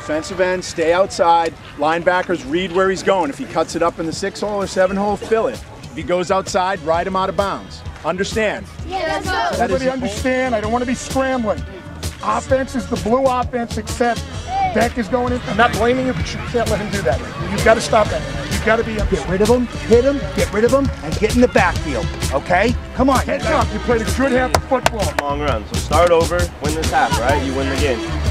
Stay. Defensive end, stay outside. Linebackers read where he's going. If he cuts it up in the six hole or seven hole, fill it. If he goes outside, ride him out of bounds. Understand? Yeah, let's go. That is Everybody understand, I don't want to be scrambling. Offense is the blue offense, except Beck is going in. I'm not blaming you, but you can't let him do that. You've got to stop that. You've got to be Get rid of him, hit him, get rid of him, and get in the backfield. Okay? Come on. Heads up, you played a good half of football. long run. So start over, win this half, right? You win the game.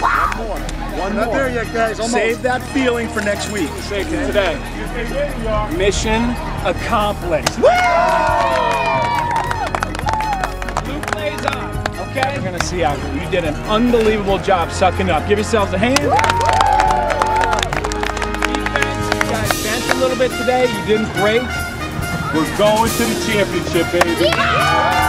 One more. One Not more. there yet, guys. Almost. Save that feeling for next week. Saved it today. Mission accomplished. Blue plays on. Okay? We're gonna see out here. You did an unbelievable job sucking up. Give yourselves a hand. Defense, you guys bent a little bit today. You did great. We're going to the championship, baby.